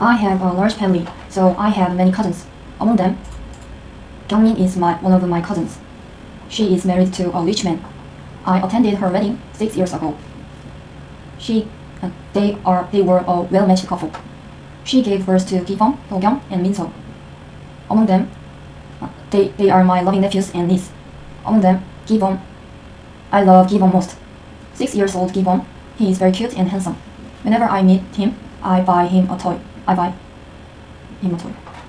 I have a large family, so I have many cousins. Among them, Kyungmin is my one of my cousins. She is married to a rich man. I attended her wedding six years ago. She, uh, they are, they were a well-matched couple. She gave birth to Gifong, Dogyong, and Minso. Among them, uh, they, they are my loving nephews and niece. Among them, Gibon. I love Gibon most. Six years old Gibon. He is very cute and handsome. Whenever I meet him, I buy him a toy. I buy him a toy.